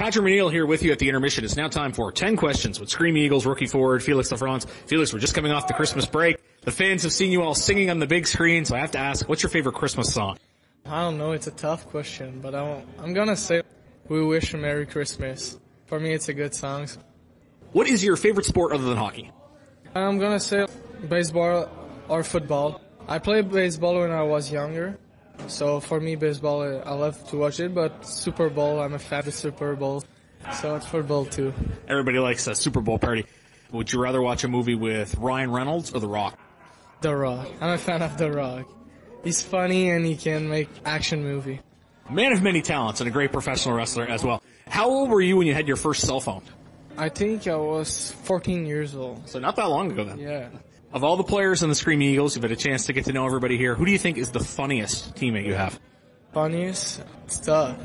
Patrick McNeil here with you at the intermission. It's now time for 10 questions with Screaming Eagles rookie forward Felix Lafrance. Felix, we're just coming off the Christmas break. The fans have seen you all singing on the big screen, so I have to ask, what's your favorite Christmas song? I don't know. It's a tough question, but I am gonna say "We Wish a Merry Christmas." For me, it's a good song. What is your favorite sport other than hockey? I'm gonna say baseball or football. I played baseball when I was younger, so for me, baseball, I love to watch it, but Super Bowl, I'm a fan of Super Bowl. So it's football too. Everybody likes a Super Bowl party. Would you rather watch a movie with Ryan Reynolds or The Rock? The Rock. I'm a fan of The Rock. He's funny and he can make action movie. Man of many talents and a great professional wrestler as well. How old were you when you had your first cell phone? I think I was 14 years old. So not that long ago then. Yeah. Of all the players in the Screaming Eagles, you've had a chance to get to know everybody here. Who do you think is the funniest teammate you have? Funniest? It's tough.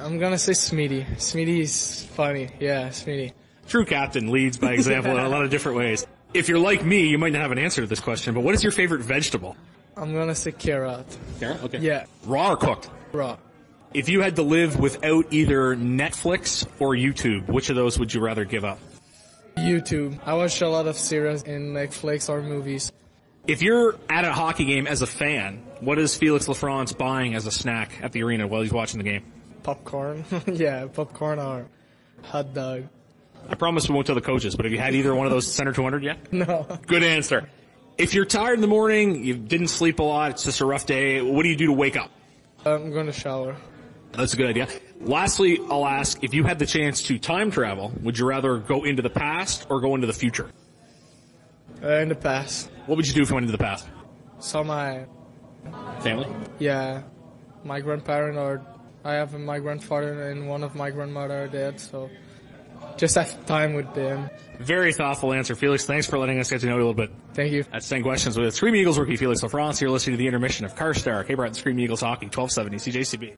I'm gonna say Smitty. Smitty's funny. Yeah, Smitty. True captain leads by example in a lot of different ways. If you're like me, you might not have an answer to this question, but what is your favorite vegetable? I'm gonna say carrot. Carrot? Okay. Yeah. Raw or cooked? Raw. If you had to live without either Netflix or YouTube, which of those would you rather give up? YouTube. I watch a lot of series in Netflix or movies. If you're at a hockey game as a fan, what is Felix Lafrance buying as a snack at the arena while he's watching the game? Popcorn. yeah, popcorn or hot dog. I promise we won't tell the coaches, but have you had either one of those Centre 200 yet? No. Good answer. If you're tired in the morning, you didn't sleep a lot, it's just a rough day, what do you do to wake up? I'm going to shower. That's a good idea. Lastly, I'll ask, if you had the chance to time travel, would you rather go into the past or go into the future? Uh, in the past. What would you do if you went into the past? Saw my... Family? Yeah. My grandparent or... I have my grandfather and one of my grandmother are dead, so... Just have time with them. Very thoughtful answer, Felix. Thanks for letting us get to know you a little bit. Thank you. That's 10 questions with Screaming Eagles rookie Felix Lafrance. You're listening to the intermission of Carstar, K-Bart and Screaming Eagles Hockey, 1270 CJCB.